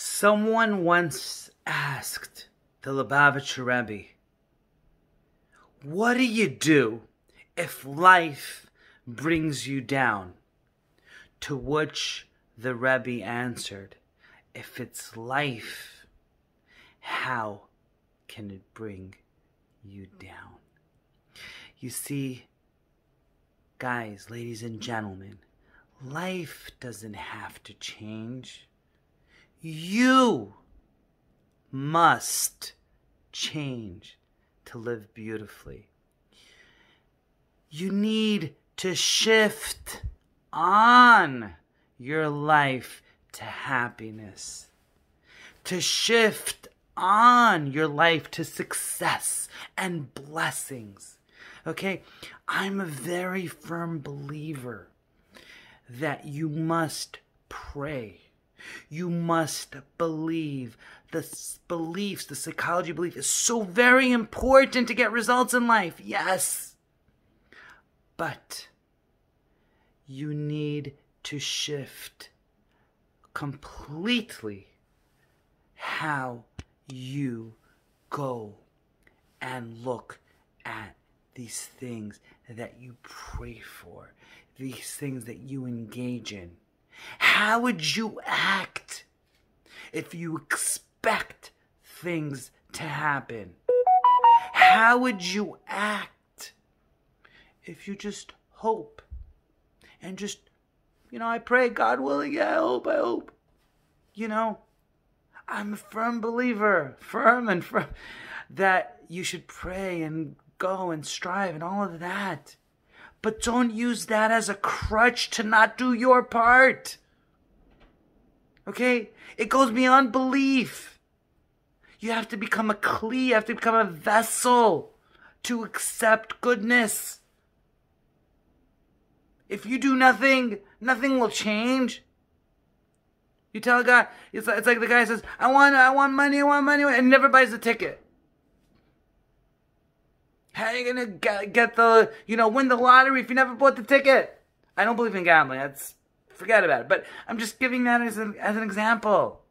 Someone once asked the Lubavitcher Rebbe, What do you do if life brings you down? To which the Rebbe answered, If it's life, how can it bring you down? You see, guys, ladies and gentlemen, life doesn't have to change. You must change to live beautifully. You need to shift on your life to happiness, to shift on your life to success and blessings. Okay? I'm a very firm believer that you must pray you must believe. The beliefs, the psychology belief is so very important to get results in life. Yes. But you need to shift completely how you go and look at these things that you pray for, these things that you engage in. How would you act if you expect things to happen? How would you act if you just hope and just, you know, I pray, God willing, yeah, I hope, I hope. You know, I'm a firm believer, firm and firm, that you should pray and go and strive and all of that. But don't use that as a crutch to not do your part. Okay? It goes beyond belief. You have to become a kli, you have to become a vessel to accept goodness. If you do nothing, nothing will change. You tell a guy, it's like, it's like the guy says, I want, I want money, I want money, and never buys the ticket. How are you gonna get, the, you know, win the lottery if you never bought the ticket? I don't believe in gambling. That's, forget about it. But I'm just giving that as an, as an example.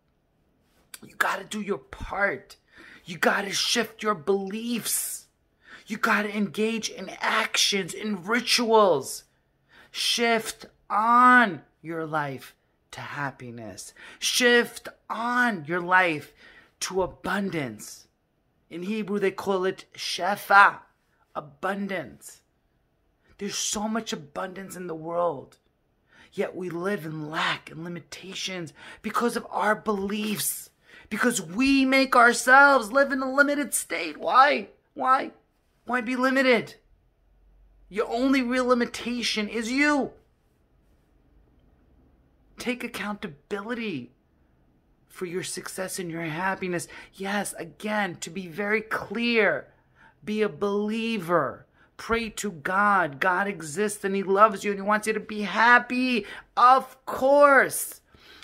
You gotta do your part. You gotta shift your beliefs. You gotta engage in actions, in rituals. Shift on your life to happiness. Shift on your life to abundance. In Hebrew, they call it shefa abundance. There's so much abundance in the world. Yet we live in lack and limitations because of our beliefs. Because we make ourselves live in a limited state. Why? Why? Why be limited? Your only real limitation is you. Take accountability for your success and your happiness. Yes, again, to be very clear, be a believer. Pray to God. God exists and He loves you and He wants you to be happy. Of course.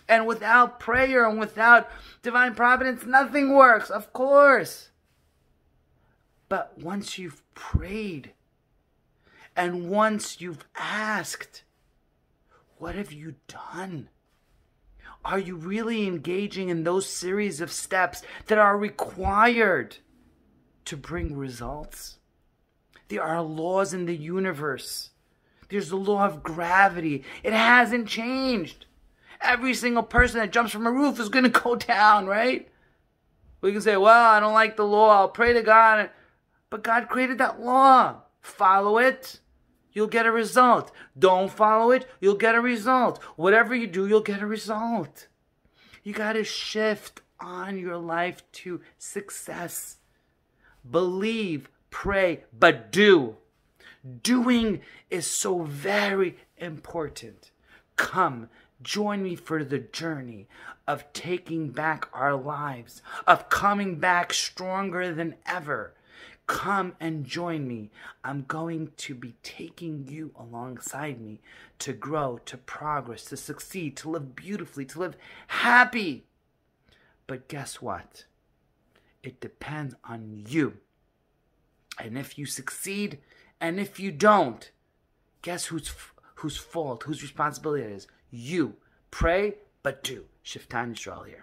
And without prayer and without divine providence, nothing works. Of course. But once you've prayed and once you've asked, what have you done? Are you really engaging in those series of steps that are required to bring results. There are laws in the universe. There's the law of gravity. It hasn't changed. Every single person that jumps from a roof is going to go down, right? We can say, well, I don't like the law. I'll pray to God. But God created that law. Follow it. You'll get a result. Don't follow it. You'll get a result. Whatever you do, you'll get a result. You got to shift on your life to success. Believe, pray, but do. Doing is so very important. Come, join me for the journey of taking back our lives, of coming back stronger than ever. Come and join me. I'm going to be taking you alongside me to grow, to progress, to succeed, to live beautifully, to live happy. But guess what? It depends on you. And if you succeed and if you don't, guess whose whose fault, whose responsibility it is? You. Pray, but do. Shiftan Yisrael here.